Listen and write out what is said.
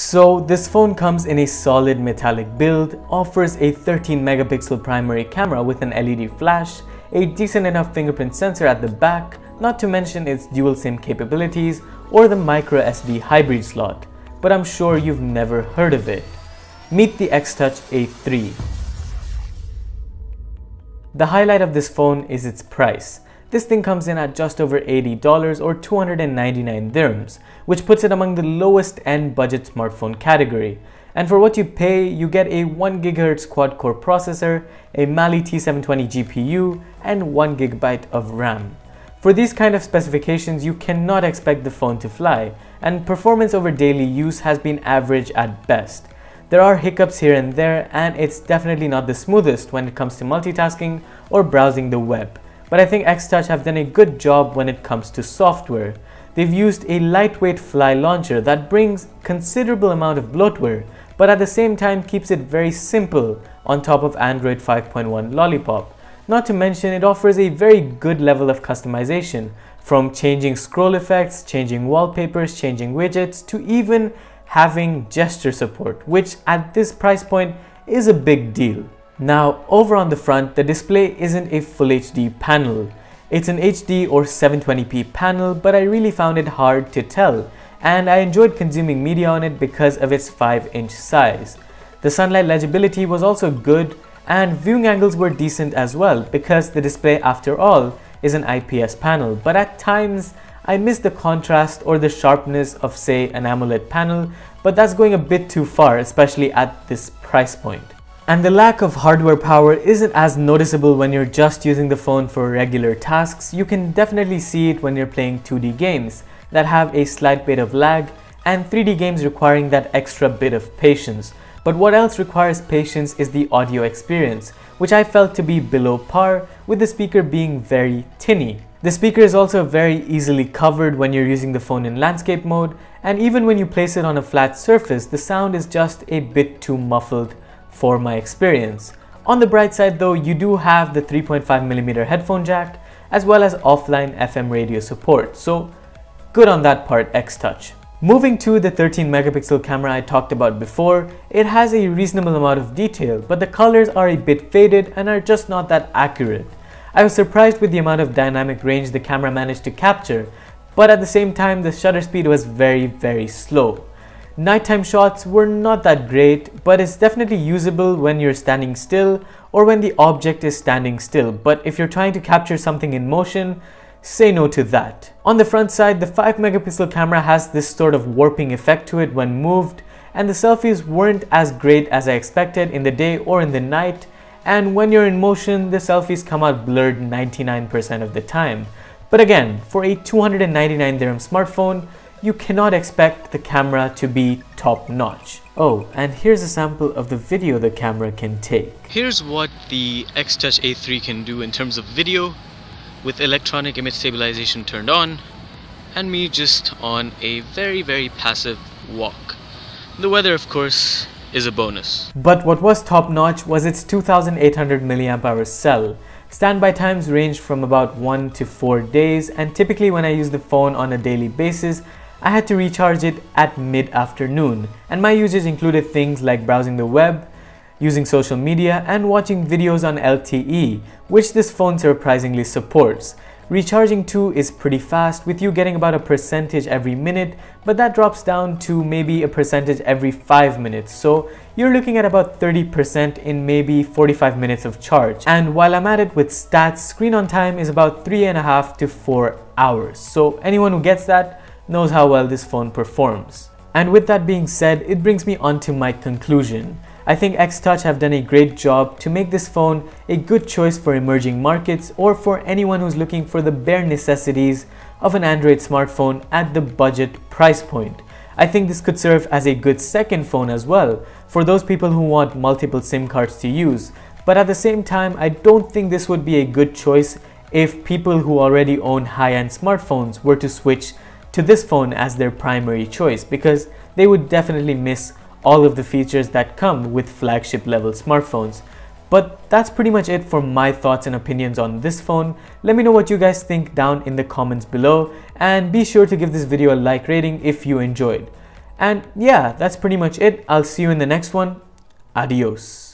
So this phone comes in a solid metallic build, offers a 13 megapixel primary camera with an LED flash, a decent enough fingerprint sensor at the back, not to mention its dual SIM capabilities or the micro SD hybrid slot, but I'm sure you've never heard of it. Meet the X-Touch A3. The highlight of this phone is its price. This thing comes in at just over $80 or 299 dirhams, which puts it among the lowest end budget smartphone category. And for what you pay, you get a 1GHz quad-core processor, a Mali T720 GPU, and 1GB of RAM. For these kind of specifications, you cannot expect the phone to fly, and performance over daily use has been average at best. There are hiccups here and there, and it's definitely not the smoothest when it comes to multitasking or browsing the web but I think X-Touch have done a good job when it comes to software. They've used a lightweight fly launcher that brings considerable amount of bloatware, but at the same time keeps it very simple on top of Android 5.1 Lollipop. Not to mention it offers a very good level of customization, from changing scroll effects, changing wallpapers, changing widgets, to even having gesture support, which at this price point is a big deal. Now over on the front, the display isn't a Full HD panel. It's an HD or 720p panel, but I really found it hard to tell, and I enjoyed consuming media on it because of its 5 inch size. The sunlight legibility was also good, and viewing angles were decent as well because the display after all is an IPS panel, but at times I miss the contrast or the sharpness of say an AMOLED panel, but that's going a bit too far, especially at this price point. And the lack of hardware power isn't as noticeable when you're just using the phone for regular tasks. You can definitely see it when you're playing 2D games that have a slight bit of lag and 3D games requiring that extra bit of patience. But what else requires patience is the audio experience, which I felt to be below par with the speaker being very tinny. The speaker is also very easily covered when you're using the phone in landscape mode and even when you place it on a flat surface, the sound is just a bit too muffled for my experience. On the bright side though, you do have the 3.5mm headphone jack as well as offline FM radio support, so good on that part X-Touch. Moving to the 13 megapixel camera I talked about before, it has a reasonable amount of detail, but the colors are a bit faded and are just not that accurate. I was surprised with the amount of dynamic range the camera managed to capture, but at the same time the shutter speed was very very slow. Nighttime shots were not that great, but it's definitely usable when you're standing still or when the object is standing still. But if you're trying to capture something in motion, say no to that. On the front side, the 5 megapixel camera has this sort of warping effect to it when moved, and the selfies weren't as great as I expected in the day or in the night, and when you're in motion, the selfies come out blurred 99% of the time. But again, for a 299 dirham smartphone, you cannot expect the camera to be top notch. Oh, and here's a sample of the video the camera can take. Here's what the X-Touch A3 can do in terms of video with electronic image stabilization turned on and me just on a very very passive walk. The weather of course is a bonus. But what was top notch was its 2800 mAh cell. Standby times range from about 1 to 4 days and typically when I use the phone on a daily basis I had to recharge it at mid-afternoon and my usage included things like browsing the web, using social media and watching videos on LTE, which this phone surprisingly supports. Recharging too is pretty fast with you getting about a percentage every minute, but that drops down to maybe a percentage every 5 minutes. So you're looking at about 30% in maybe 45 minutes of charge. And while I'm at it with stats, screen on time is about 3.5 to 4 hours. So anyone who gets that, knows how well this phone performs. And with that being said, it brings me on to my conclusion. I think X-Touch have done a great job to make this phone a good choice for emerging markets or for anyone who's looking for the bare necessities of an Android smartphone at the budget price point. I think this could serve as a good second phone as well for those people who want multiple SIM cards to use. But at the same time, I don't think this would be a good choice if people who already own high-end smartphones were to switch to this phone as their primary choice because they would definitely miss all of the features that come with flagship level smartphones. But that's pretty much it for my thoughts and opinions on this phone. Let me know what you guys think down in the comments below and be sure to give this video a like rating if you enjoyed. And yeah, that's pretty much it. I'll see you in the next one. Adios.